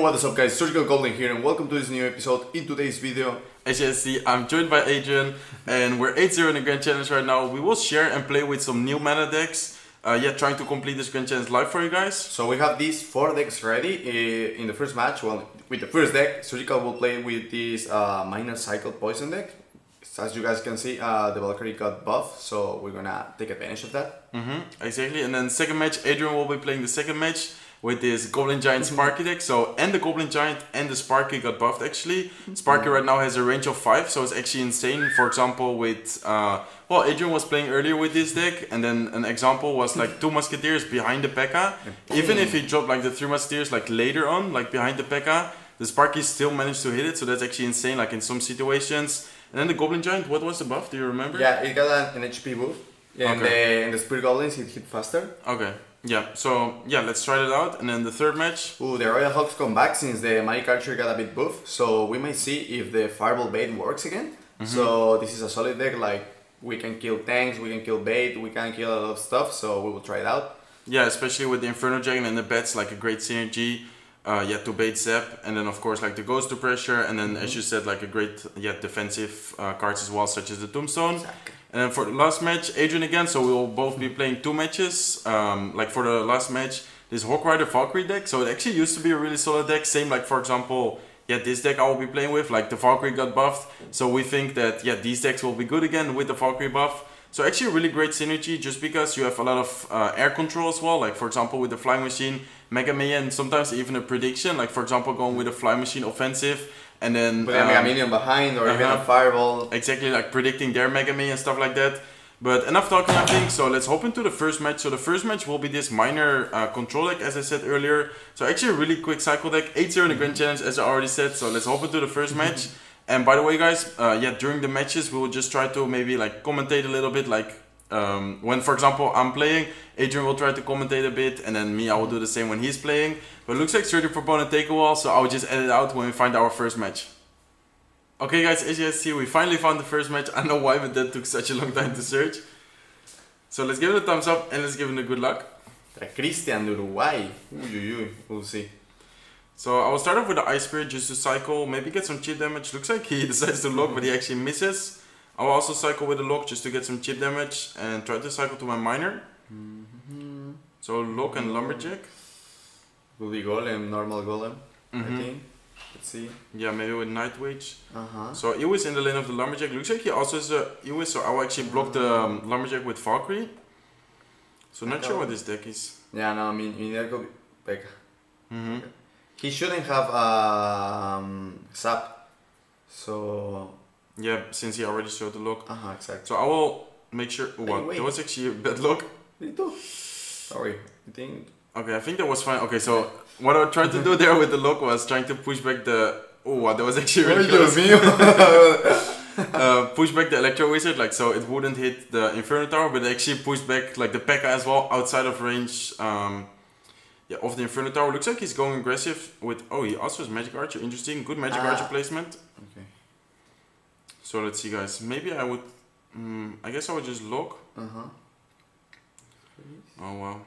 Yo, what is up guys, Surgical Goblin here and welcome to this new episode. In today's video, As you can see, I'm joined by Adrian and we're 8-0 in the Grand Challenge right now. We will share and play with some new meta decks. Uh, yeah, trying to complete this Grand Challenge live for you guys. so we have these four decks ready. Uh, In the first match, well, with the first deck, Surgical will play with this uh, Miner Cycle Poison deck. As you guys can see, uh, the Valkyrie got buff, so we're gonna take advantage of that. Mm-hmm, exactly. And then second match, Adrian will be playing the second match with this Goblin Giant Sparky deck. So, and the Goblin Giant and the Sparky got buffed actually. Sparky right now has a range of 5, so it's actually insane. For example, with, uh, well, Adrian was playing earlier with this deck, and then an example was like two Musketeers behind the P.E.K.K.A. Even if he dropped like the three Musketeers like later on, like behind the P.E.K.K.A., the Sparky still managed to hit it, so that's actually insane, like in some situations. And then the Goblin Giant, what was the buff? Do you remember? Yeah, it got an, an HP buff. And, Okay. the, and the Spear Goblins, it hit faster. Okay. Yeah. So yeah, let's try it out. And then the third match. Ooh, the Royal Hogs come back since the Magic Archer got a bit buff, so we might see if the Fireball Bait works again. So this is a solid deck, like we can kill tanks, we can kill bait, we can kill a lot of stuff, so we will try it out. Yeah, especially with the Inferno Dragon and the bats, like a great synergy. Uh, yeah, to bait Zap, and then of course like the Ghost to pressure, and then as you said, like a great yeah defensive uh, cards as well, such as the Tombstone. Exactly. And then for the last match, Adrian again. So we will both be playing two matches. Um, like for the last match, this Hog Rider Valkyrie deck. So it actually used to be a really solid deck. Same like for example, yeah, this deck I will be playing with. Like the Valkyrie got buffed, so we think that yeah these decks will be good again with the Valkyrie buff. So actually really great synergy just because you have a lot of uh, air control as well. Like for example with the Flying Machine, Mega and sometimes even a prediction. Like for example going with a Flying Machine offensive, and then Put a Mega um, Minion behind, or even a uh-huh. Fireball. exactly like predicting their Mega Man and stuff like that. But enough talking, I think. So let's hop into the first match. So the first match will be this miner uh, control deck, as I said earlier. So actually a really quick cycle deck, 8-0 in the Grand Challenge, as I already said. So let's hop into the first match. And by the way, guys, uh, yeah, during the matches we will just try to maybe like commentate a little bit, like um, when, for example, I'm playing, Adrian will try to commentate a bit, and then me, I will do the same when he's playing. But it looks like searching for opponent take a while, so I'll just edit out when we find our first match. Okay guys, as you guys see, we finally found the first match. I know why, but that took such a long time to search. So let's give it a thumbs up and let's give it a good luck. A Christian Uruguay. Uy. We'll see. So I will start off with the Ice Spirit just to cycle, maybe get some chip damage. Looks like he decides to log, but he actually misses. I will also cycle with the log just to get some chip damage and try to cycle to my miner. So log and lumberjack. Will be Golem, normal Golem, I Mhm. think. Let's see. Yeah, maybe with Night Witch. Uh huh. So he was in the lane of the lumberjack. Looks like he also has a E-Wiz, so I will actually block the um, lumberjack with Valkyrie. So not sure what this deck is. Yeah, no, I mean, in there could be Pekka. hmm He shouldn't have um, Zap. So, Yeah, since he already showed the log. uh huh, exactly. So I will make sure. Oh, what? wait. There was actually a bad log. Dito. Sorry, I think. Okay, I think that was fine. Okay, so what I tried to do there with the log was trying to push back the. Oh, wow, that was actually really close. uh, push back the Electro Wizard, like so it wouldn't hit the Inferno Tower, but actually pushed back like the P.E.K.K.A. as well outside of range. Um, yeah, of the Inferno Tower. Looks like he's going aggressive with. Oh, he also has Magic Archer. Interesting, good Magic Ah. Archer placement. okay. So let's see, guys. Maybe I would. Mm, I guess I would just log. Uh huh. Oh wow,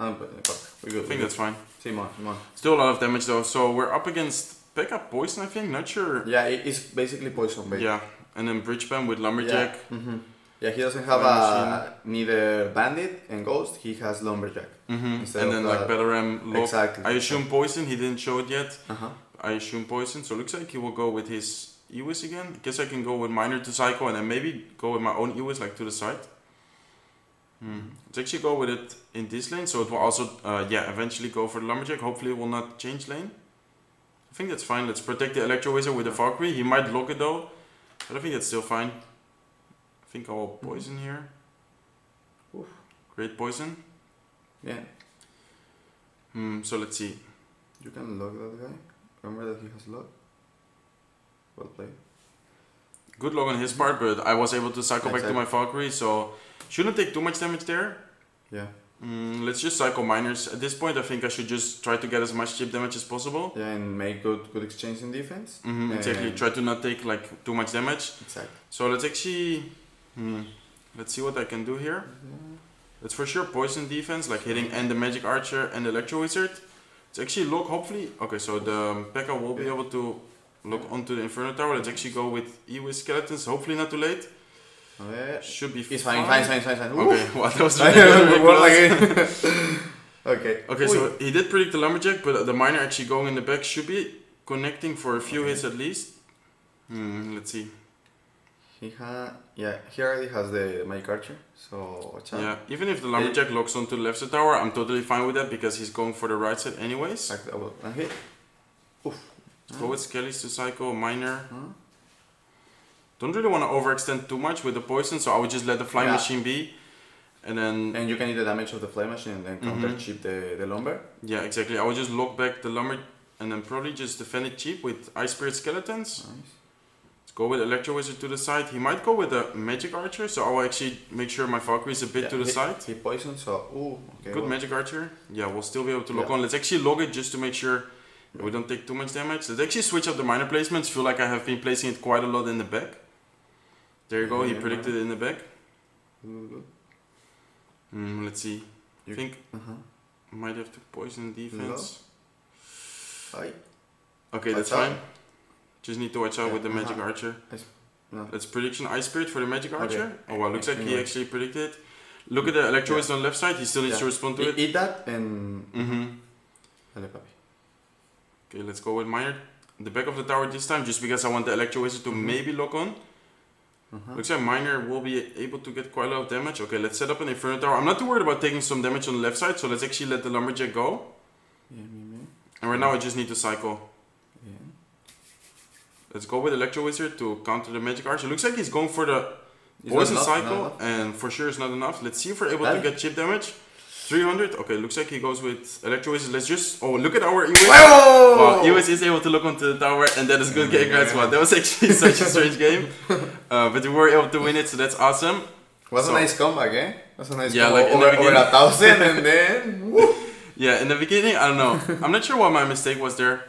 Um, but, but we good. I think that's fine. Simon, Simon. Still a lot of damage though. So we're up against P.E.K.K.A. Poison, I think. Not sure. Yeah, it's basically poison bait. Yeah, and then Bridge Spam with Lumberjack. Yeah. hmm Yeah, he doesn't have a neither bandit and ghost. He has lumberjack. hmm Instead And then like Belaram lock. Exactly. I assume Poison. He didn't show it yet. Uh huh. I assume Poison. So looks like he will go with his E-Wiz again. I Guess I can go with Miner to cycle and then maybe go with my own E-Wiz like to the side. Hmm. Let's actually go with it in this lane. So it will also, uh, yeah, eventually go for the Lumberjack. Hopefully it will not change lane. I think that's fine. Let's protect the Electro Wizard with the Valkyrie. He might log it though. But I think that's still fine. I think I will poison here. Oof. Great poison. Yeah, Hmm, so let's see. you can log that guy. Remember that he has log. Well played. Good log on his part, but I was able to cycle back to my Valkyrie, so shouldn't take too much damage there. Yeah. Mm, let's just cycle miners. At this point, I think I should just try to get as much chip damage as possible. Yeah, and make good good exchange in defense. hmm exactly. Try to not take like too much damage. Exactly. So let's actually, hmm, let's see what I can do here. It's for sure poison defense, like hitting and the magic archer and the electro wizard. It's actually look, hopefully. Okay, so the P.E.K.K.A will be able to look onto the Inferno Tower. Let's actually go with E-Wiz Skeletons. Hopefully not too late. Should be It's fine, fine, fine, fine, fine. Okay, well, that was really, okay. Okay, so he did predict the Lumberjack, but the Miner actually going in the back should be connecting for a few Okay. hits at least. Hmm, let's see. He ha yeah, he already has the Magic Archer, so watch out. Yeah, even if the Lumberjack locks onto the left side tower, I'm totally fine with that because he's going for the right side anyways. Like hit. Let's go with Skellies to Psycho, Miner. Huh? Don't really want to overextend too much with the poison, so I would just let the flying Yeah. machine be. And then, And you can eat the damage of the flame machine and then counter Mhm. chip the, the lumber. yeah, exactly. I would just log back the Lumber and then probably just defend it cheap with Ice Spirit Skeletons. Nice. Let's go with Electro Wizard to the side. He might go with a Magic Archer, so I will actually make sure my Valkyrie is a bit Yeah, to the he, side. He poisoned, so ooh, okay. Good well, Magic Archer. Yeah, we'll still be able to lock Yeah. on. Let's actually log it just to make sure we don't take too much damage. Let's actually switch up the miner placements. Feel like I have been placing it quite a lot in the back. There you go, he Yeah, predicted it in the back. Good, good. Hmm, let's see. You- think Uh-huh. might have to poison defense. Aye. Okay, that's out. fine. Just need to watch out Yeah, with the Magic uh-huh. Archer. No. That's prediction Ice Spirit for the Magic Okay. Archer. Oh well, looks like he actually predicted. Look at the Electro Yeah. On the left side, he still needs to respond to it. eat that and Mm-hmm. Dale, papi. Okay, let's go with Miner. The back of the tower this time, just because I want the Electro Wizard to Mhm. maybe lock on. Uh-huh. Looks like Miner will be able to get quite a lot of damage. Okay, let's set up an Inferno Tower. I'm not too worried about taking some damage on the left side, so let's actually let the Lumberjack go. Yeah, me, me. And right now I just need to cycle. Yeah. Let's go with Electro Wizard to counter the Magic Archer. Looks like he's going for the Poison Cycle, and for sure it's not enough. Let's see if we're able to get chip damage. 300. Okay, looks like he goes with Electro Wizard. Let's just. Oh, look at our. Whoa! Wow, E-Wiz is able to look onto the tower, and that is good game, guys. Wow, that was actually such a strange game. Uh, but we were able to win it, so that's awesome. Was So- a nice comeback, eh? Was a nice Yeah, comeback. like over, over a thousand and then. Yeah, in the beginning, I don't know. I'm not sure what my mistake was there.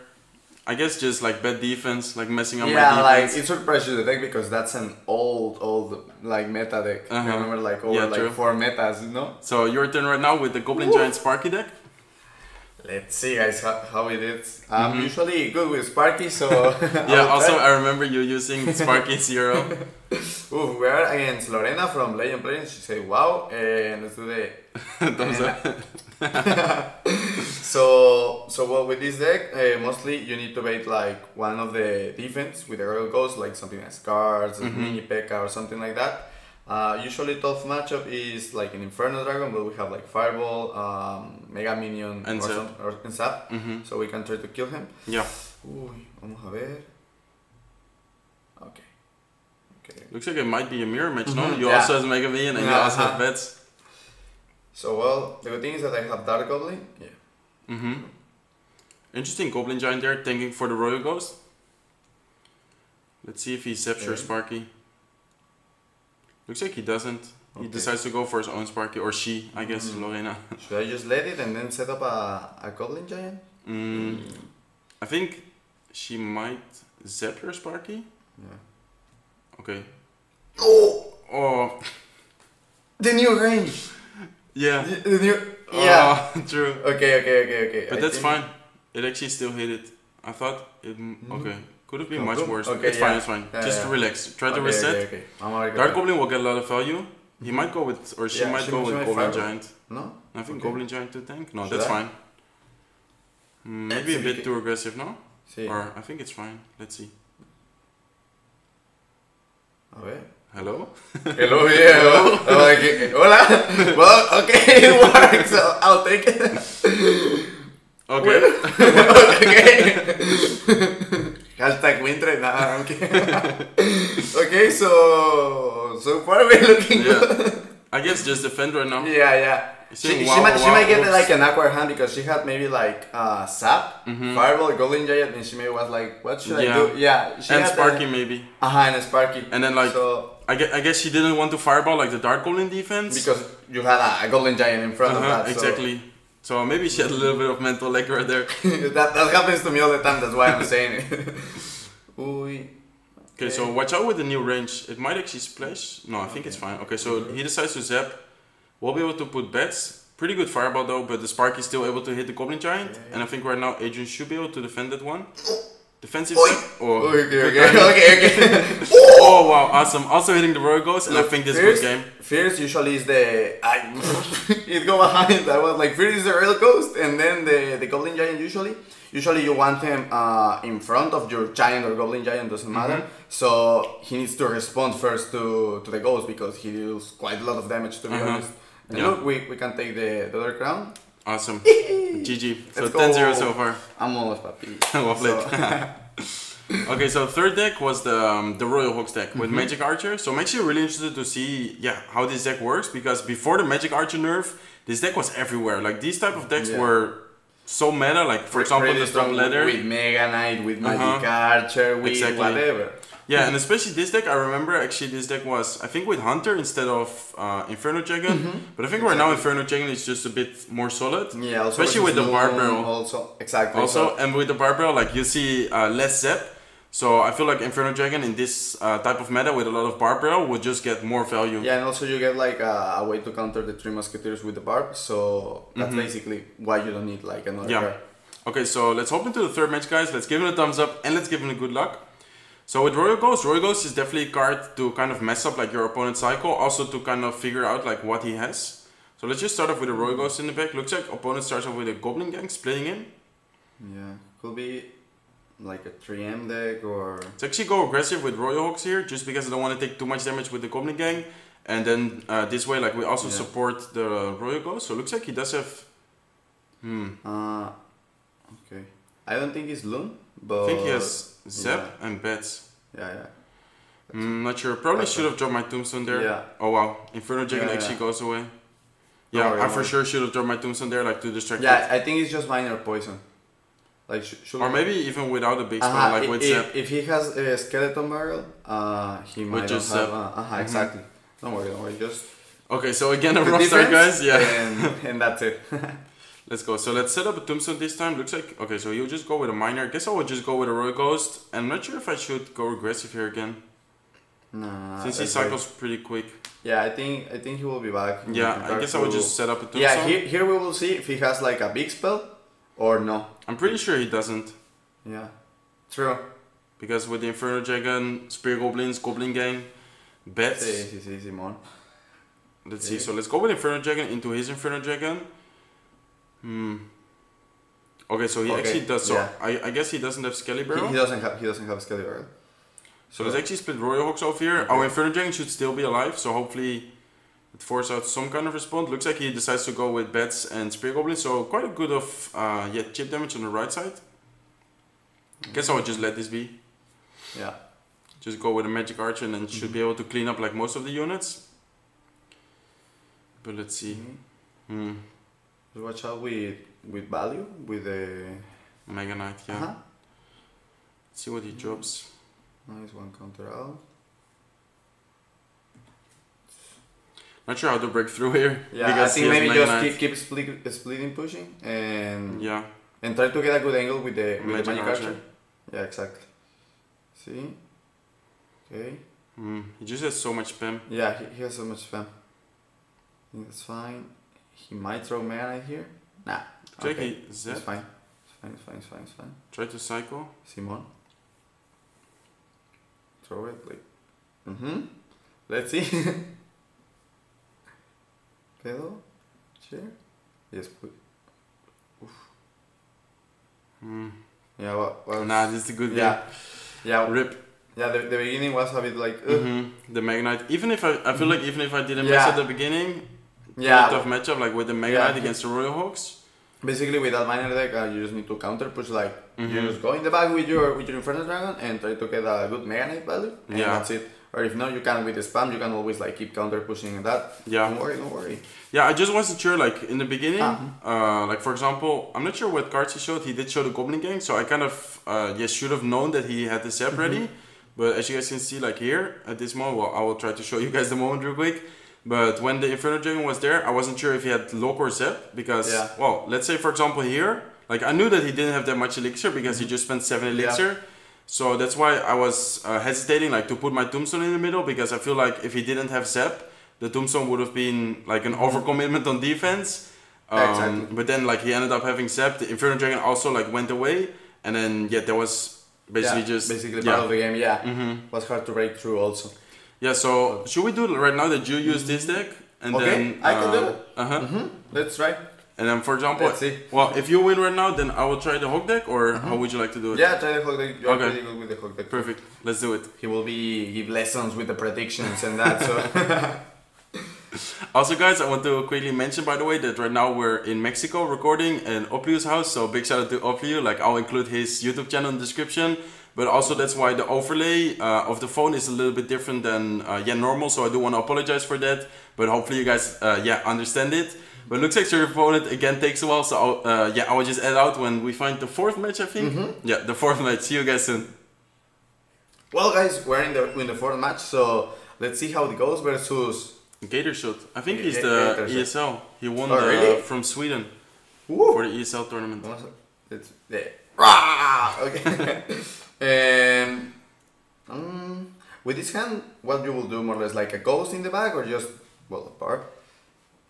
I guess just like bad defense, like messing up yeah, my like defense. it surprised you the deck because that's an old, old like meta deck. I Uh-huh. remember like over Yeah, like true. four metas, you know. so your turn right now with the Goblin Woo. Giant Sparky deck. Let's see, guys, how, how it is. I'm Mhm. usually good with Sparky, so Yeah, also try. I remember you using Sparky Zero. Ooh, we are against Lorena from Legend Players. She said, "Wow," and let's do the Thumbs up. so so well with this deck uh, mostly you need to bait like one of the defense with the royal ghost like something like scars Mhm. mini P.E.K.K.A or something like that. Uh, usually 12th matchup is like an inferno dragon but we have like fireball um, mega minion And or, Zap. some, or and Zap, hmm so we can try to kill him. Yeah, Uy, vamos a ver. Okay. Okay. Looks like it might be a mirror match, no? Mhm, You yeah. also have Mega minion and you also have uh-huh. So well the good thing is that I have Dart Goblin yeah hmm Interesting Goblin Giant there, tanking for the Royal Ghost. Let's see if he zaps your Okay. Sparky. Looks like he doesn't. He Okay. decides to go for his own Sparky, or she, I guess, Mhm. Lorena. should I just let it and then set up a, a Goblin Giant Mm, I think she might zap your Sparky. yeah Okay. oh Oh, The new range. Yeah. Yeah. Oh, true. Okay, okay, okay, okay. But I that's fine. It actually still hit it. I thought it. Mhm. Okay. Could have been Oh, much cool. worse. Okay, it's fine. It's fine. Yeah, Just yeah. relax. Try to okay, reset. Okay, okay. Dart okay. Goblin will get a lot of value. He might go with, or she Yeah, might she go with Goblin. Giant. No. I think Okay. Goblin Giant to tank. No, Should that's I? fine. Mm, Maybe a bit too aggressive, no? See. Or I think it's fine. Let's see. A ver. Hello. Hello, yeah. Hello. Oh, okay. Hola. Well, okay, it works. So I'll take it. Okay. okay. Hashtag winter. Nah, I'm kidding. okay, so so far we're looking yeah. good. I guess just defend right now. Yeah, yeah. She, she wow, might, she might get like an awkward hand because she had maybe like uh, zap, Mhm. fireball, goblin giant, and she maybe was like, "What should Yeah. I do?" Yeah, she And had Sparky maybe. Uh huh, and a sparky. And then like so I guess, I guess she didn't want to fireball like the Dart Goblin defense. because you had a, a goblin giant in front Uh-huh, of that, exactly. So maybe she had a little bit of mental lag right there. that that happens to me all the time. That's why I'm saying it. Uy. Okay, so watch out with the new range. It might actually splash. No, I think it's fine. Okay, so he decides to zap. We'll be able to put bets. Pretty good fireball though, but the Spark is still able to hit the Goblin Giant. Yeah, yeah. And I think right now Adrian should be able to defend that one. Defensive. Oh, Okay, okay, okay, okay. Oh wow, awesome. Also hitting the Royal Ghost, and I think this is a good game. First, usually is the I, it go behind. I was like, first is the Royal Ghost, and then the the Goblin Giant. Usually, usually you want him uh, in front of your Giant or Goblin Giant, doesn't matter. Mm-hmm. So he needs to respond first to to the Ghost because he deals quite a lot of damage. To be Uh-huh. honest. And Yeah. look, we, we can take the, the other crown. Awesome. GG. So Let's 10 0 so far. I'm almost happy. well played. okay, so third deck was the um, the Royal Hogs deck with Magic Archer. So I'm actually really interested to see yeah how this deck works because before the Magic Archer nerf, this deck was everywhere. Like these type of decks Yeah. were so meta. Like for example, the Strong Leather. with Mega Knight, with Magic Uh-huh. Archer, with Exactly. whatever. Yeah, and especially this deck, I remember actually this deck was I think with Hunter instead of uh, Inferno Dragon. But I think right now Inferno Dragon is just a bit more solid. Yeah, also Especially with the Barbell. Also, exactly. Also, so- and with the barbell, like you see uh, less zap. So I feel like Inferno Dragon in this uh, type of meta with a lot of barbell would just get more value. Yeah, and also you get like a, a way to counter the three musketeers with the barb, so that's basically why you don't need like another Mm-hmm. Yeah. card. Okay, so let's hop into the third match, guys. Let's give him a thumbs up and let's give him a good luck. So with Royal Ghost, Royal Ghost is definitely a card to kind of mess up like your opponent's cycle, also to kind of figure out like what he has. So let's just start off with a Royal Ghost in the back. Looks like opponent starts off with a Goblin Gang splitting in. Yeah, could be like a 3M deck or Let's actually go aggressive with Royal Hogs here, just because I don't want to take too much damage with the Goblin Gang. And then uh, this way, like we also Yeah. support the Royal Ghost. So it looks like he does have. Hmm. uh, okay. I don't think it's Loon, but I think he has Zap yeah. and Bats. Yeah, yeah. Mm, not sure. Probably That's should have dropped my Tombstone there. Yeah. Oh wow, Inferno Dragon Yeah, actually yeah. goes away. Yeah, worry, I for sure should have dropped my Tombstone there, like to distract Yeah, I think it's just miner poison. Like. Or maybe even without a big spell, uh like with if, if he has a skeleton barrel, uh, he might just have. Uh, uh exactly. Don't worry, don't worry. Just Okay, so again a rough start, guys. Yeah. and, and that's it. Let's go. So let's set up a tombstone this time. Looks like okay. So you'll just go with a miner. Guess I would just go with a royal ghost. I'm not sure if I should go aggressive here again, nah, since he right. cycles pretty quick. Yeah, I think I think he will be back. Yeah, I guess I would just set up a tombstone. Yeah, here, here we will see if he has like a big spell or no. I'm pretty sure he doesn't, Yeah, true. because with the Inferno Dragon, Spear Goblins, Goblin Gang, bets. Sí, sí, sí, Simón. Let's see. So let's go with Inferno Dragon into his Inferno Dragon. Hmm. Okay, so he Okay, actually does. So yeah. I, I guess he doesn't have Skelly He, Barrel. he doesn't have he doesn't have Skelly Barrel. So let's actually split Royal Hogs off here. Okay. Our Inferno Dragon should still be alive, so hopefully it forces out some kind of response. Looks like he decides to go with Bats and Spear Goblin, so quite a good of uh, yeah chip damage on the right side. Guess I would just let this be. Yeah. Just go with a Magic Archer and then should be able to clean up like most of the units. But let's see. Hmm. Watch out with with value with the. Mega Knight, yeah. Uh-huh. See what he drops. Nice one counter out. Not sure how to break through here. Yeah, because I think maybe just Knight. keep, keep split, splitting pushing and Yeah. and try to get a good angle with the with Magic the magic Archer. archer. Yeah, exactly. See. Okay. Hmm. He just has so much spam. Yeah, he, he has so much spam. I think that's fine. He might throw Knight here. Nah. Check okay. he It's fine. It's fine, it's fine, it's fine, it's fine. Try to cycle. Simon. Throw it like. Mm-hmm. Let's see. Pedal. Chair. Yes, put. Hmm. Yeah, well, well Nah, this is a good yeah. Yeah. Rip. yeah. The, the beginning was a bit like. Ugh. hmm The Knight. Even if I, I feel like even if I didn't mess at the beginning, Yeah. tough matchup like with the Mega Yeah. Knight against the Royal Hogs. Basically, with that minor deck, uh, you just need to counter push. Like you Mhm. just go in the back with your with your Inferno Dragon and try to get a good Mega Knight value, and Yeah. that's it. Or if not, you can with the spam. You can always like keep counter pushing that. Yeah. Don't worry, don't worry. Yeah, I just wasn't sure. Like in the beginning, Ah. uh, like for example, I'm not sure what cards he showed. He did show the Goblin Gang, so I kind of uh, yes should have known that he had the. Zap ready. But as you guys can see, like here at this moment, well, I will try to show you guys the moment real quick. But when the Inferno Dragon was there, I wasn't sure if he had Lock or Zap because, Yeah. well, let's say for example here, like I knew that he didn't have that much elixir because he just spent seven Mm-hmm. Yeah. elixir. So that's why I was uh, hesitating like to put my Tombstone in the middle because I feel like if he didn't have Zap, the Tombstone would have been like an Mm-hmm. overcommitment on defense. Um, Exactly. But then like he ended up having Zap. The Inferno Dragon also like went away, and then yeah, there was basically Yeah, just basically yeah. part of the game. Yeah, hmm was hard to break through also. Yeah. So should we do it right now that you use this deck, and Okay, then I can do it. Uh huh. hmm Let's try. And then for example, Let's see. well, if you win right now, then I will try the Hog deck, or how would you like to do it? Yeah, try the Hog deck. You're Okay. pretty good with the Hog deck. Perfect. Let's do it. He will be give lessons with the predictions and that. So Also, guys, I want to quickly mention, by the way, that right now we're in Mexico recording in Opliu's house. So big shout out to Opliu. Like I'll include his YouTube channel in the description. But also that's why the overlay uh, of the phone is a little bit different than uh, yeah normal. So I do want to apologize for that. But hopefully you guys uh, yeah understand it. But looks like your opponent again takes a while. So I'll, uh, yeah, I will just add out when we find the fourth match. I think. Yeah, the fourth match. See you guys soon. well, guys, we're in the in the fourth match. So let's see how it goes versus. Gator shot. I think he's the. ESL. He won Oh, the, really? from Sweden Woo! for the ESL tournament. Yeah. Okay. and. Um, with this hand, what you will do more or less like a ghost in the back or just well apart.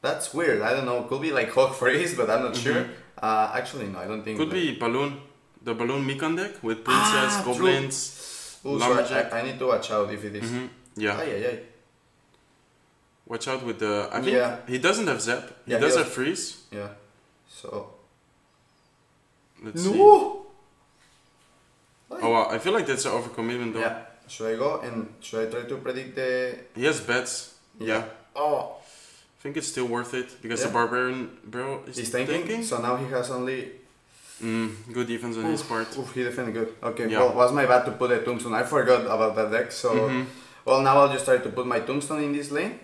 That's weird. I don't know. Could be like Hog Freeze, but I'm not sure. Uh, actually, no, I don't think. Could like- be balloon, the balloon Mikan deck with princess, Ah, goblins. Ooh, so. I, I need to watch out if it is. Mhm. Yeah, Ay, ay, ay. Watch out with the. I think Yeah. he doesn't have zap. He Yeah, he does does. have freeze. Yeah. So. Let's see. No. Oh, wow. I feel like that's an overcommitment though. Yeah. Should I go and should I try to predict the? He has bets. Yeah. Oh. I think it's still worth it because Yeah. the barbarian bro is He's thinking, So now he has only. Mm, good defense on his part. Oof, he defended good. Okay. Yeah. Well, was my bad to put a tombstone. I forgot about that deck. So. Mhm. Well, now I'll just try to put my tombstone in this lane.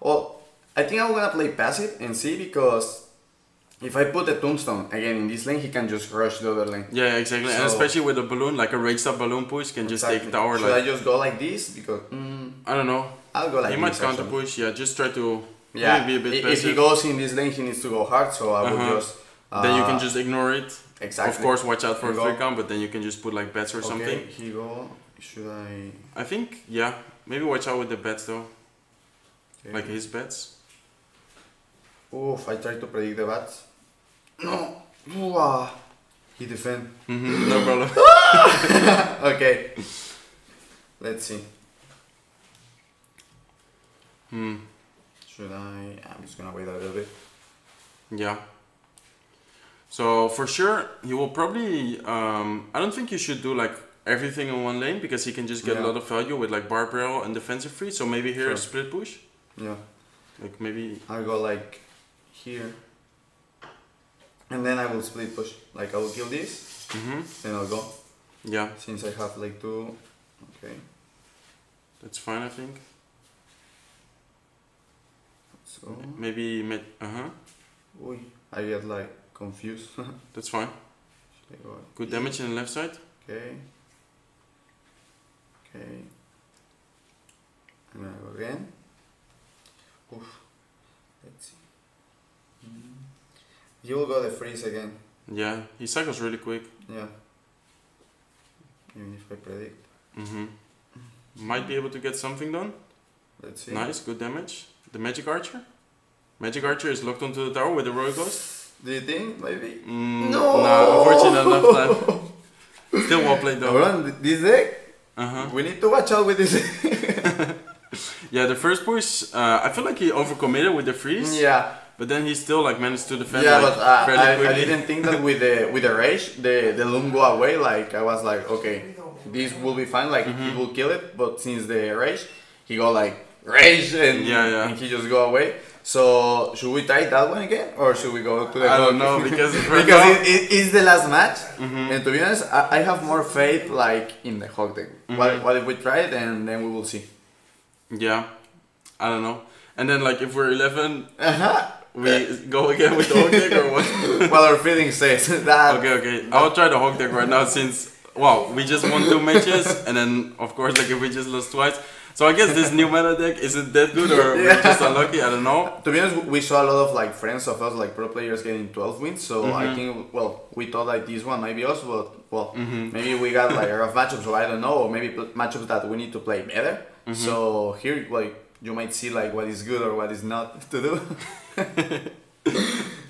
Well, I think I'm gonna play passive and see because if I put a tombstone again in this lane, he can just rush the other lane. Yeah, exactly. and especially with a balloon, like a rage up balloon push can just Exactly. take tower. Should Like I just go like this? Because mm, I don't know. I'll go like he might counter actually. push. Yeah, just try to Yeah. maybe be a bit if he goes in this lane, he needs to go hard. So I would Uh-huh. just. Uh, then you can just ignore it. exactly. Of course, watch out for a You go. three count, but then you can just put like bets or Okay, something. he go. Should I? I think, yeah, maybe watch out with the bets though, Okay. like his bets. Oof! I tried to predict the bats. No. Ooh, ah. He defend. Mhm, no problem. okay. Let's see. Hmm. Should I? I'm just gonna wait a little bit. Yeah. So for sure, he will probably. Um, I don't think you should do like everything in one lane because he can just get Yeah. a lot of value with like bar barrel and defensive free. So maybe here Sure. split push, Yeah. like maybe. I'll go like here. And then I will split push. Like I will kill this, hmm then I'll go. Yeah, Since I have like two. Okay. that's fine. I think So. maybe. Med- uh huh. Uy, I get like confused. That's fine. I go Good here? damage in the left side. Okay. Okay. And gonna go again. Oof. Let's see. Mm. You will go the freeze again. Yeah, he cycles really quick. Yeah. Even if I predict. hmm Might be able to get something done. Let's see. Nice, good damage. The Magic Archer. Magic Archer is locked onto the tower with the Royal Ghost. Do you think maybe? Mm, No! Nah, unfortunately enough time. Still well played though. Hold on, this deck, Uh huh. we need to watch out with this. Yeah, the first push, uh, I feel like he overcommitted with the freeze. yeah, But then he still like managed to defend. yeah, like, but uh, I, I didn't think that with the with the rage, the the loom go away. Like I was like, okay, this will be fine. Like Mm-hmm. he will kill it. But since the rage, he go like rage and Yeah, yeah. and he just go away. So should we try that one again, or should we go to the? I don't know, because right because now- it, it is the last match, Mhm. and to be honest, I, I have more faith like in the Hog deck. What, Mhm. what if we try it and then we will see? Yeah, I don't know. And then like if we're 11, Uh-huh. we go again with the Hog deck or what? well, our feeling says that. okay, okay. I'll try the Hog deck right now since wow we just won two matches and then of course like if we just lost twice. So I guess this new meta deck isn't that good or we're just unlucky. I don't know. To be honest, we saw a lot of like friends of us, like pro players, getting 12 wins. So I Mhm. think, well, we thought like this one might be us, but well, Mhm. maybe we got like a rough matchup. So I don't know, or maybe matchups that we need to play better. Mhm. So here, like, you might see like what is good or what is not to do. I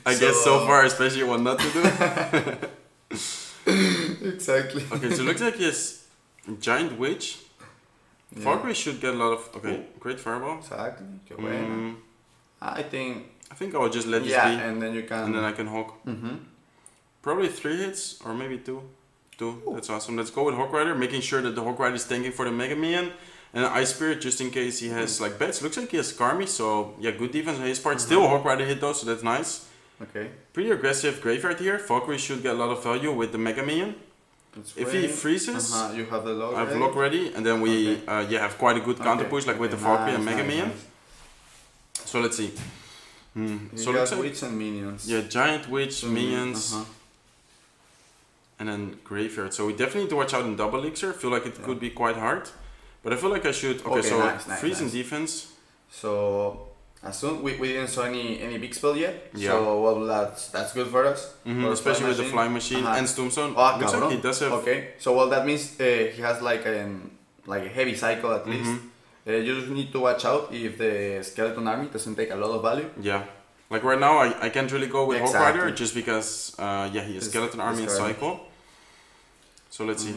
I guess so far, especially what not to do. exactly. okay, so it looks like he has Giant Witch. Yeah. Should get a lot of. Okay, great fireball. Exactly. Mm, I think. I think I'll just let this yeah, be, and then you can. and then I can hog. hmm Probably three hits or maybe two. Two. That's awesome. Let's go with Hog Rider, making sure that the Hog Rider is tanking for the Mega Minion. And Ice Spirit just in case he has like bets. Looks like he has Karmi, so yeah, good defense on his part. Still Hog Rider hit though, so that's nice. Okay. Pretty aggressive graveyard here. Valkyrie should get a lot of value with the Mega Minion. Let's If he freezes, uh-huh. you have the log. I have ready? log ready, and then we Okay. uh, yeah have quite a good counter Okay, push like with the okay, Valkyrie and Mega nice, Minion. nice. So let's see. Hmm. You So got like witch and minions. yeah, giant witch Mm, minions. uh-huh. and then graveyard. So we definitely need to watch out in double elixir. feel like it Yeah. could be quite hard, but I feel like I should. Okay, Okay, so nice, nice, freeze and nice. defense. So as soon we, we didn't saw any any big spell yet. Yeah. So well that's that's good for us. Mhm, For especially with the machine. flying machine Uh-huh. and Tombstone. Ah, Looks like he does have. Okay. So well that means uh, he has like an like a heavy cycle at least. Mhm. Uh, you just need to watch out if the skeleton army doesn't take a lot of value. Yeah. Like right now, I, I can't really go with Hog Rider just because, uh, yeah, he has It's- Skeleton Army and. Cycle. So let's see.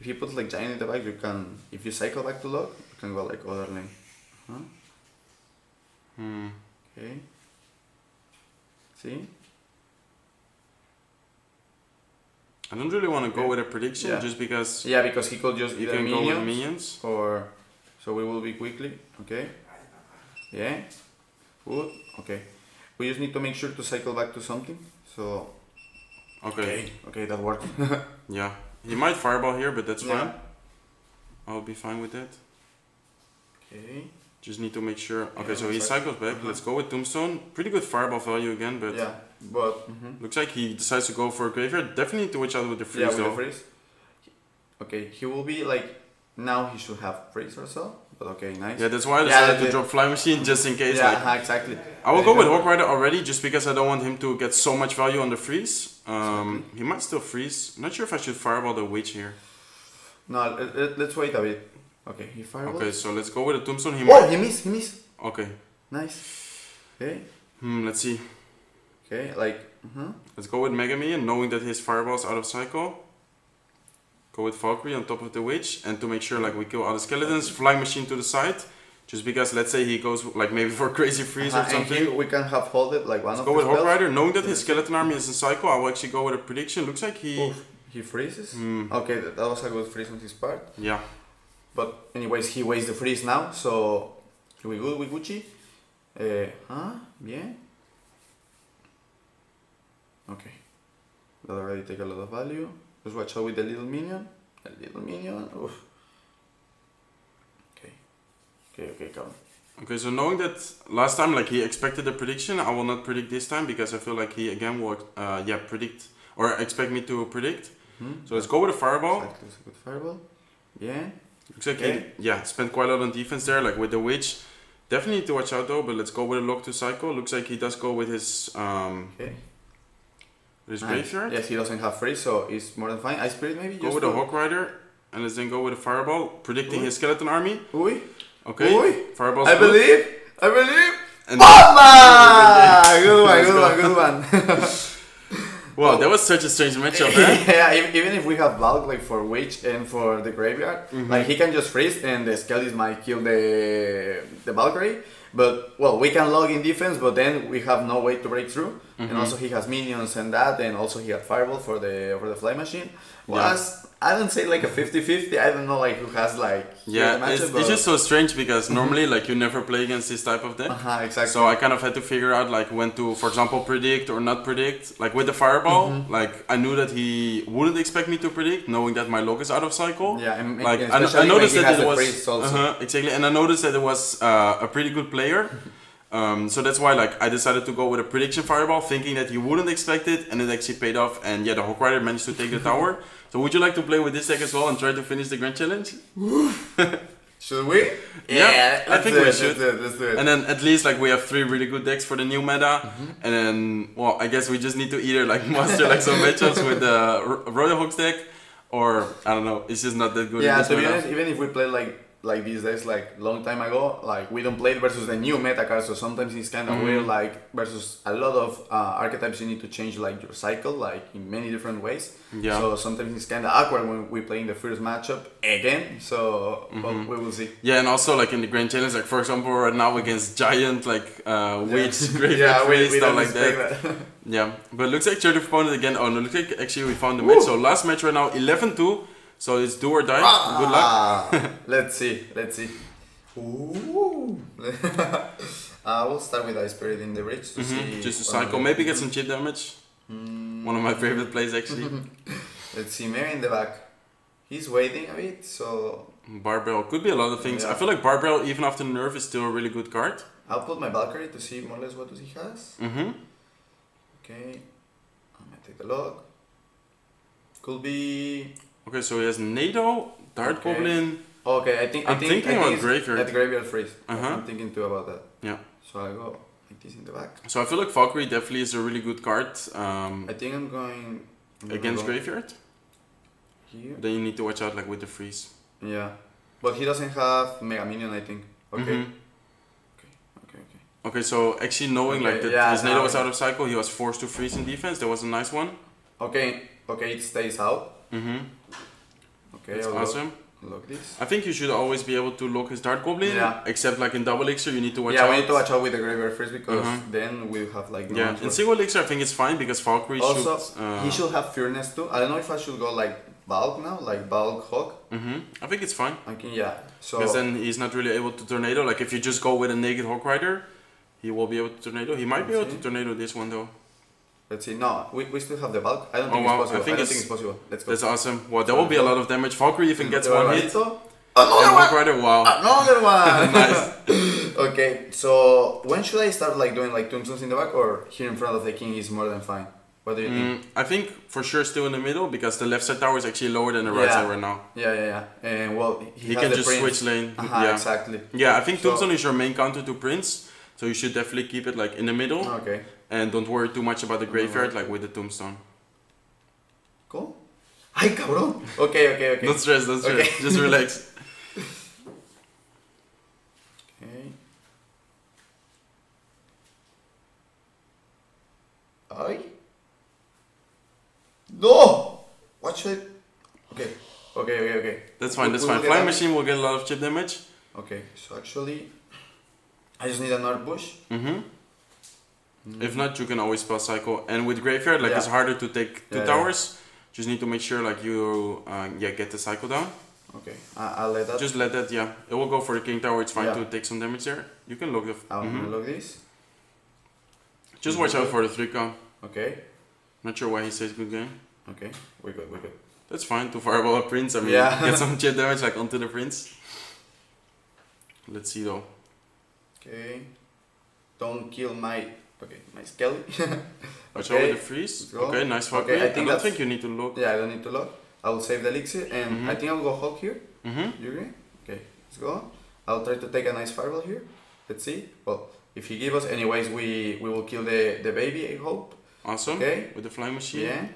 If you put like giant in the back, you can. If you cycle back to log, you can go like other lane. Huh? Hmm. Okay. See? I don't really want to go Okay. with a prediction Yeah. just because Yeah, because he could just you can go minions, with minions. or so we will be quickly. Okay. Yeah. Good. Okay. We just need to make sure to cycle back to something. So Okay. Okay, that worked. Yeah. He might fireball here, but that's Yeah. fine. I'll be fine with that. okay. Just need to make sure. Okay, Yeah, so he exactly. cycles back. Uh-huh. Let's go with Tombstone. Pretty good fireball value again, but yeah, but mhm. looks like he decides to go for a graveyard. Definitely need to watch out with the freeze yeah, with though. the freeze. Okay, he will be like now. He should have freeze or so. But okay, nice. Yeah, that's why I decided that's to drop Fly Machine just in case. yeah, like, uh-huh, exactly. I will go with. Hog Rider already just because I don't want him to get so much value on the freeze. Um, he might still freeze. Not sure if I should fireball the witch here. No, let, let, let's wait a bit. Okay, he fireballs. Okay, so let's go with the tombstone. He Oh, might. he missed. He missed. Okay. Nice. Okay. Hmm. Let's see. Okay, like. mhm. Let's go with Megami and knowing that his fireball's out of cycle. Go with Valkyrie on top of the witch, and to make sure like we kill all the skeletons, flying machine to the side. Just because let's say he goes like maybe for crazy freeze Uh-huh, or and something. here we can have hold it like one Let's of go with Hog. Rider, knowing that his skeleton army is in cycle. I will actually go with a prediction. Looks like he. Oof, he freezes. Hmm. Okay, that, that was a good freeze on his part. Yeah. But anyways, he wastes the freeze now, so we good with Gucci. Uh, huh? Bien. Okay. That already take a lot of value. Just watch out with the little minion. The little minion. Oof. Okay. Okay, okay, come. Okay, so knowing that last time like he expected a prediction, I will not predict this time because I feel like he again will uh, yeah predict or expect me to predict. Hmm? So let's go with a fireball. Exactly, it's a good fireball. Yeah. Looks like Okay. he yeah spent quite a lot on defense there, like with the witch. Definitely need to watch out though, but let's go with a log to cycle. Looks like he does go with his um Okay. His Nice. graveyard. Yes, he doesn't have freeze, so it's more than fine. Ice spirit maybe. Go with a hog rider, and let's then go with a fireball, predicting Ooh. his skeleton army. Ui. Okay, Ui. fireball's I good. believe. I believe. And Mama! Good one, good one, good one. wow, that was such a strange matchup, eh? yeah, even if we have bulk like for witch and for the graveyard, Mm-hmm. like he can just freeze and the skeletons might kill the the Valkyrie. But well, we can log in defense, but then we have no way to break through. Mm-hmm. And also he has minions and that, and also he had fireball for the for the fly machine. Yeah. I don't say like a 50-50. I don't know like who has like Yeah, it's, it's just so strange because normally like you never play against this type of deck. uh-huh, exactly. So I kind of had to figure out like when to, for example, predict or not predict. Like with the fireball, Mm-hmm. like I knew that he wouldn't expect me to predict, knowing that my log is out of cycle. yeah, and, Like I, I noticed that it was uh-huh, exactly, and I noticed that it was uh, a pretty good player. Um, so that's why like I decided to go with a prediction fireball, thinking that he wouldn't expect it, and it actually paid off. And yeah, the Hog Rider managed to take the tower. So would you like to play with this deck as well and try to finish the grand challenge? Should we? Yeah, I think do we should. Let's do it. Let's do it. And then at least like we have three really good decks for the new meta, Mm-hmm. and then well, I guess we just need to either like master like some matchups with the Ro- Royal Hogs deck, or I don't know, it's just not that good. in yeah, this to be meta. honest, even if we play like like these days, like long time ago, like we don't play it versus the new meta cards, so sometimes it's kind of Mhm. weird. Like versus a lot of uh, archetypes, you need to change like your cycle, like in many different ways. Yeah. So sometimes it's kind of awkward when we play in the first matchup again. So well, Mhm. we will see. Yeah, and also like in the Grand Challenge, like for example, right now against Giant, like uh, Witch, Graveyard yeah, we, we stuff like that. that. Yeah, but looks like third opponent again. Oh no, looks like actually we found the match. So last match right now, 11-2. So it's do or die. Good luck. Ah, let's see. Let's see. Ooh. uh, we'll start with Ice Spirit in the bridge to Mhm, see. Just a cycle. we- Maybe get some chip damage. Mm, One of my favorite plays actually. Let's see. Mary in the back. He's waiting a bit, so Barbell could be a lot of things. I feel like Barbell, even after the nerf, is still a really good card. I'll put my Valkyrie to see more or less what does he has. Mm-hmm. Okay. I'm gonna take a look. Could be. Okay, so he has NATO, Dart Okay. Goblin. Okay, I think. I I'm think, thinking I about think it's Graveyard. At graveyard freeze. Uh-huh. I'm thinking too about that. Yeah. So I go like this in the back. So I feel like Valkyrie definitely is a really good card um, I think I'm going. I'm against go Graveyard. Here. Then you need to watch out like with the freeze. Yeah, but he doesn't have Mega Minion, I think. Okay. Mhm. Okay. Okay. Okay, so actually knowing like that yeah, his NATO was out of cycle, he was forced to freeze in defense. That was a nice one. Okay. Okay. It stays out. Mm-hmm. Okay. That's I'll awesome. Look, look this. I think you should always be able to log his Dart Goblin. Yeah. Except like in double elixir, you need to watch yeah, out. we need to watch out with the graveyard first because Mhm. then we'll have like no yeah, in single elixir, I think it's fine because Valkyrie Also, should. Uh, he should have Fearness too. I don't know if I should go like bulk now, like bulk hog. hmm I think it's fine I can yeah. So because then he's not really able to tornado. Like if you just go with a naked Hog Rider, he will be able to tornado. He might be able to tornado this one though. Let's see. No, we, we still have the bulk. I don't Oh, think wow, it's possible. I, think don't it's- think it's possible. Let's go. That's awesome. Well, that will be a lot of damage. Valkyrie even gets one hit. And Another one. Rider, wow. Another one. Nice. okay, so when should I start like doing like tombstones in the back or here in front of the king is more than fine? What do you think? Mm, I think for sure still in the middle because the left side tower is actually lower than the right Yeah. side right now. Yeah, yeah, yeah. And well, he, He can just prince. switch lane. Uh-huh, yeah. exactly. Yeah, I think So- Tombstone is your main counter to Prince, so you should definitely keep it like in the middle Okay, and don't worry too much about the graveyard like with the Tombstone. cool. Ay, cabrón. Okay, okay, okay. Don't stress, don't stress. Okay. Just relax. Okay. Ay. No! What should I... Okay. Okay, okay, okay. That's fine, that's we fine. will get Flying. Machine will get a lot of chip damage. Okay, so actually... I just need another push. Mm-hmm. Hmm If not, you can always spell Cycle. And with Graveyard, like Yeah. it's harder to take two Yeah, yeah. towers. Just need to make sure like you uh, yeah get the Cycle down. Okay, I, I'll let that... Just let that, yeah. It will go for the King Tower, it's fine Yeah. to take some damage there. You can look the... I'm mhm. gonna look this. Just watch out for the 3 count. Okay, Not sure why he says good game. okay. We're good, we're good. That's fine to fireball a prince. I mean, Yeah. get some chip damage like onto the prince. Let's see though. Okay. Don't kill my... Okay, nice Kelly. Watch Okay, out with the freeze. Okay, nice Okay, Valkyrie. I I, think don't think you need to look. yeah, I don't need to log. I will save the elixir and Mhm. I think I'll go Hulk here. Mm-hmm. You agree? Okay, let's go. I'll try to take a nice fireball here. Let's see. Well, if he give us, anyways, we we will kill the the baby. I hope. Awesome. Okay. With the flying machine. Bien.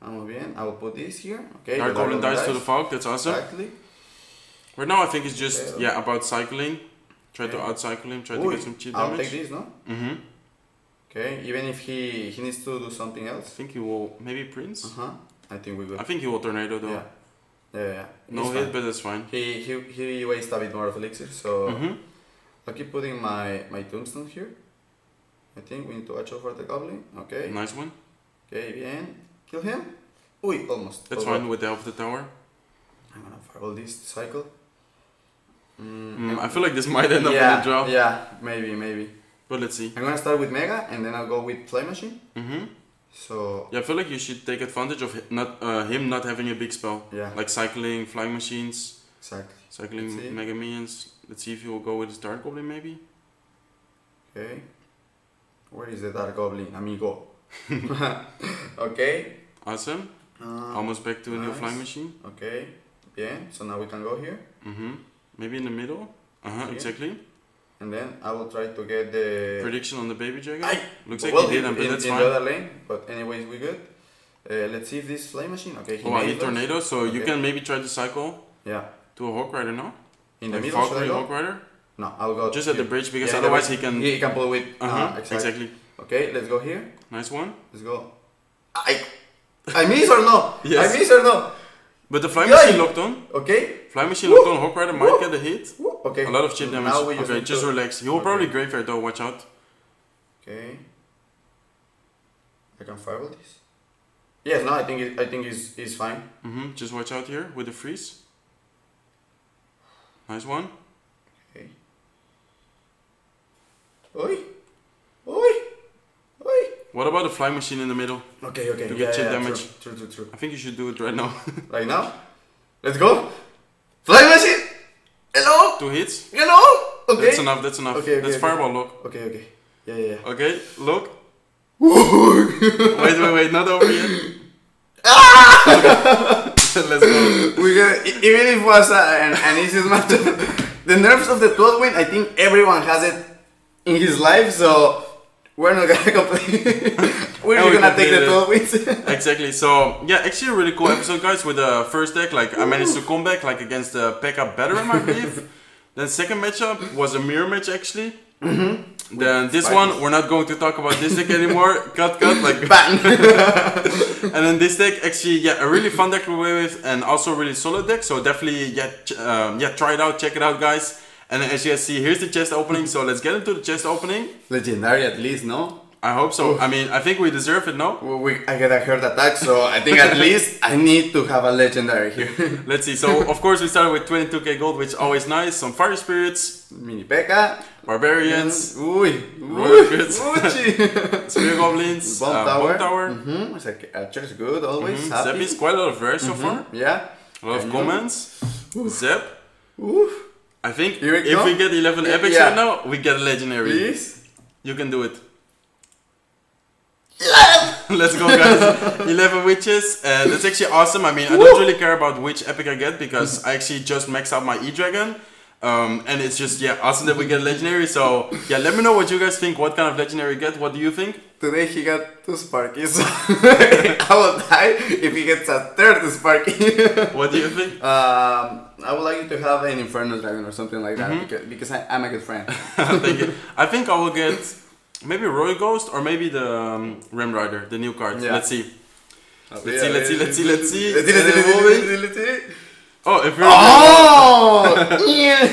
Vamos bien. I will put this here. Okay. Dart the Goblin dies to the Falk. That's awesome. Exactly. Right now, I think it's just Okay. yeah about cycling. Try to Okay. outcycle him. Try to get some chip I'll damage. take this, no? Mm-hmm. Okay. Even if he he needs to do something else. I think he will maybe Prince. Uh huh. I think we good. I think he will tornado though. Yeah. Yeah, yeah. No It's hit, fine. but that's fine. He he he wastes a bit more of elixir, so Mm-hmm. I'll keep putting my my tombstone here. I think we need to watch out for the goblin. Okay. Nice one. Okay, bien. Kill him. Uy, almost. That's fine with the help of the tower. I'm gonna fireball this cycle. Mm, I feel like this might end up yeah, in a draw. Yeah, maybe, maybe. But let's see. I'm gonna start with Mega and then I'll go with Flame Machine. Mm-hmm. So, Yeah, I feel like you should take advantage of not uh, him not having a big spell. yeah, Like cycling, flying machines, exactly. cycling mega minions. Let's see if he will go with his Dart Goblin maybe. Okay. Where is the Dart Goblin, amigo? okay. Awesome. Uh, Almost back to a new nice. flying machine. Okay. Bien. So now we can go here. Mm-hmm. Maybe in the middle. Uh-huh, Okay. exactly. And then I will try to get the. Prediction on the baby dragon. Aye. Looks like well, he didn't, in, but in, that's in fine. the other lane. But anyways, we good. Uh, let's see if this flame machine. Okay, he Oh, I hit tornado, so you can maybe try to cycle Yeah. to a Hog Rider no? In the Like middle, I Valkyrie? Hog Rider? No, I'll go just at the bridge because Yeah, otherwise the he can. He can pull with. Uh Uh-huh, huh. exactly. Exactly. Okay, let's go here. Nice one. Let's go. I, I miss or no? Yes. I miss or no? But the fly Yeah, machine locked on. Okay. Fly machine Woo! locked on. Hog Rider might Woo! get a hit. Woo, Okay. A lot of chip damage. Just okay, just relax. He will Okay. probably graveyard though. Watch out. Okay. I can fireball this. Yes. No. I think it, I think it's, it's fine. Mm-hmm. Just watch out here with the freeze. Nice one. Okay. Oi. What about the fly machine in the middle? Okay. Okay. To yeah, get chip yeah, damage. True. True. True. True. I think you should do it right now. Right now. Let's go. Fly machine. Hello. Two hits. Hello. Okay. That's enough. That's enough. Okay, okay, Let's okay. fireball look. Okay. Okay. Yeah. Yeah. yeah. Okay, look. wait, wait, wait, not over yet. Let's go. we e- even if it was uh, an, an easy match, the nerves of the 12 win, I think everyone has it in his life, so we're not gonna complain. we're And gonna take the completed 12 wins. Exactly. So yeah, actually a really cool episode, guys. With the first deck, like I managed to come back like against the Pekka Veteran, I believe. then second matchup was a mirror match actually. Then this one, we're not going to talk about this deck anymore. cut, cut, like. Bang! and then this deck actually, yeah, a really fun deck to play with, and also a really solid deck. So definitely, yeah, ch- um, yeah, try it out, check it out, guys. And as you see, here's the chest opening. So let's get into the chest opening. Legendary at least, no? I hope so. I mean, I think we deserve it, no? We, we, I get a heart attack, so I think at least I need to have a legendary here. Let's see. So of course we started with 22k gold, which is always nice. Some fire spirits, Mini P.E.K.K.A. barbarians, Uy, uy. Spear goblins, Bomb uh, tower. bomb tower. Mm-hmm. It's like Archer's good, always. Mhm. Happy. Zep is quite a lot of rares so far. Yeah. A lot of comments. Zep. Oof. I think we if we get 11 Yeah. epics right now, we get a legendary. Please. You can do it. Let's go, guys. 11 witches. Uh, that's actually awesome. I mean, I don't really care about which epic I get because I actually just maxed out my E-Dragon. Um, and it's just, yeah, awesome that we get legendary. So, yeah, let me know what you guys think. What kind of legendary get? What do you think? Today he got two Sparkies. I will die if he gets a third Sparky. What do you think? um, I would like you to have an Inferno Dragon or something like that Mm-hmm. because, because I, I'm a good friend. Thank you. I think I will get maybe Royal Ghost or maybe the um, Ram Rider, the new card. Yeah. Let's see. Let's see, let's see, let's see, let's see. Let's see, let's see, let's see, let's see, let's see. Oh, if you're Oh! yeah.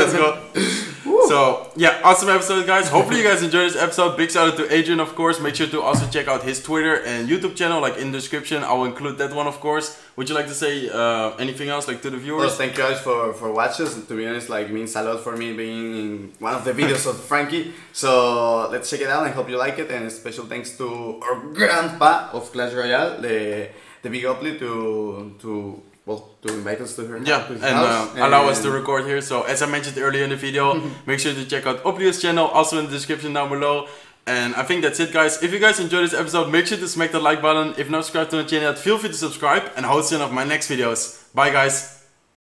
Let's go. So yeah, awesome episode, guys. Hopefully you guys enjoyed this episode. Big shout out to Adrian, of course. Make sure to also check out his Twitter and YouTube channel, like in the description. I will include that one, of course. Would you like to say uh, anything else, like to the Well, viewers? thank you guys for, for watching. To be honest, like means a lot for me being in one of the videos of Frankie. So let's check it out. I hope you like it. And special thanks to our grandpa of Clash Royale, the the big OPLIU to to well to invite us to her Yeah, to and uh, allow us to record here. So as I mentioned earlier in the video, make sure to check out OPLIU's channel, also in the description down below. And I think that's it, guys. If you guys enjoyed this episode, make sure to smack that like button. If not subscribed to the channel, feel free to subscribe. And I hope to see you in my next videos. Bye, guys.